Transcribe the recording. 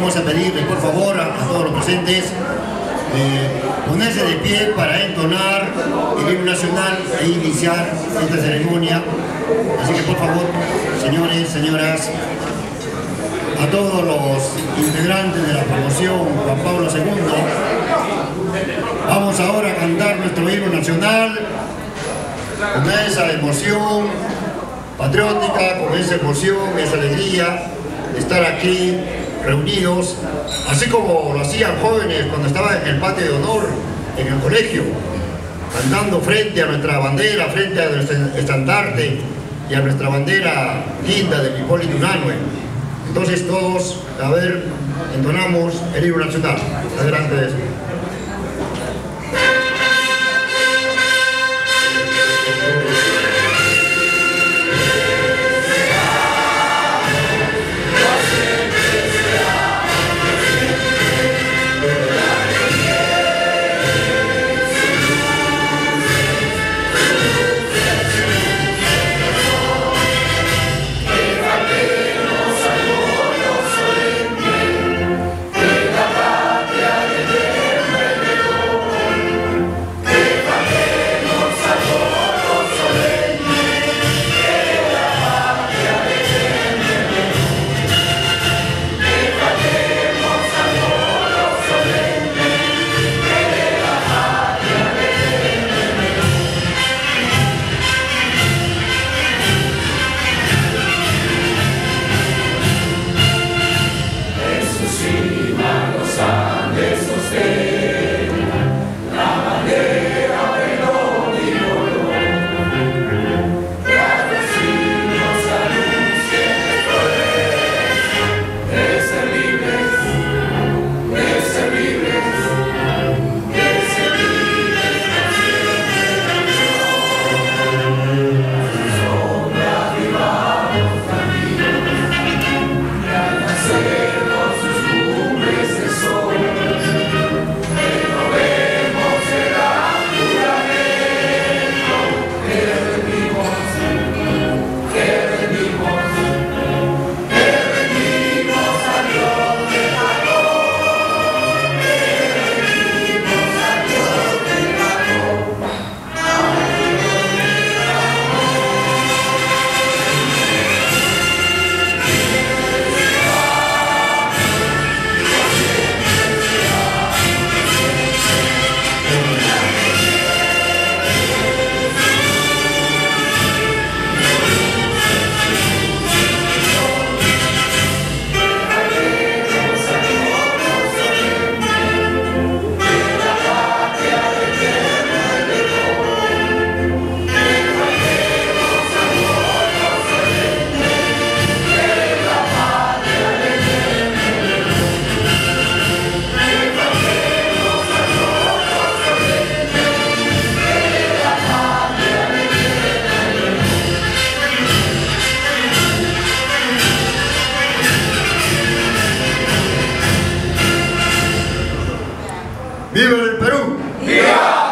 vamos a pedirle por favor a, todos los presentes eh, ponerse de pie para entonar el himno nacional e iniciar esta ceremonia. Así que por favor, señores, señoras, a todos los integrantes de la promoción Juan Pablo II, vamos ahora a cantar nuestro himno nacional con esa emoción patriótica, con esa emoción, esa alegría de estar aquí reunidos, así como lo hacían jóvenes cuando estaban en el patio de honor, en el colegio, cantando frente a nuestra bandera, frente a nuestro estandarte y a nuestra bandera linda de Hipólito Unanue. Entonces todos, a ver, entonamos el himno nacional. Adelante. ¡Viva el Perú! ¡Viva!